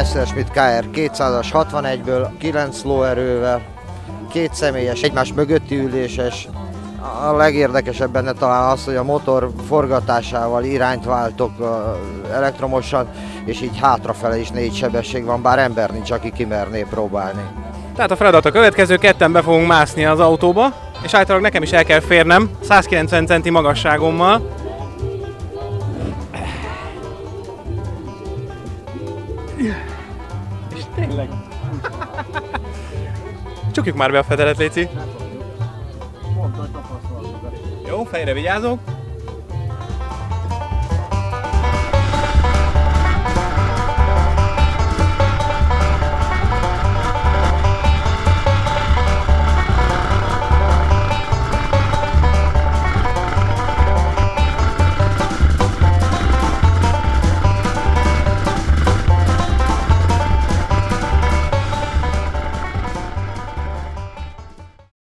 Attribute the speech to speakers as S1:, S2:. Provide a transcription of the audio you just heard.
S1: Messerschmitt KR 200-as 61-ből, 9 lóerővel, két személyes, egymás mögötti üléses. A legérdekesebb benne talán az, hogy a motor forgatásával irányt váltok elektromosan, és így hátrafele is négy sebesség van, bár ember nincs, aki kimerné próbálni.
S2: Tehát a feladat a következő, ketten be fogunk mászni az autóba, és általában nekem is el kell férnem 190 centi magasságommal. És tényleg. Csukjuk már be a fedelet, Léci. Jó, fejre vigyázok.